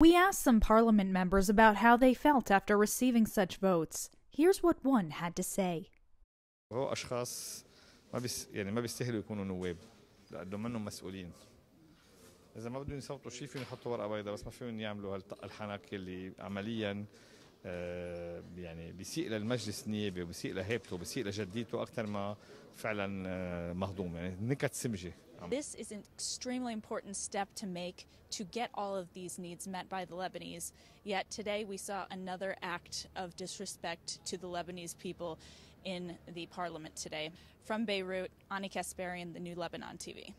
We asked some parliament members about how they felt after receiving such votes. Here's what one had to say. هو اشخاص ما بيس يعني ما بيستاهلوا يكونوا نواب لانه منهم مسؤولين اذا ما بدهم يصوتوا شيء فيهم يحطوا ورقه بيضاء بس ما فيهم يعملوا هالطق الحنك اللي عمليا آه، يعني بيسيء للمجلس النيابي وبيسيء لهيبته وبيسيء لجديته أكثر ما فعلا آه، مهضوم يعني نكت سمجه This is an extremely important step to make to get all of these needs met by the Lebanese. Yet today we saw another act of disrespect to the Lebanese people in the parliament today. From Beirut, Ani Kasparian, the New Lebanon TV.